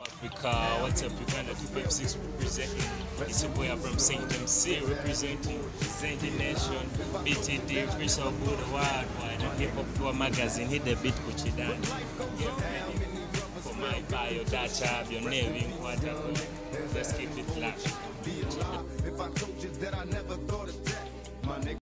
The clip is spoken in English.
Africa, what's up, Uganda 256 representing. It's your boy Abram Saint MC representing Zenji Nation, BTD, Free Soul Buddha Worldwide, and Hip Hop Tour Magazine. Hit the beat, Kuchidan. Get ready for my bio that have your name, whatever. Let's keep it locked. If I told you that I never thought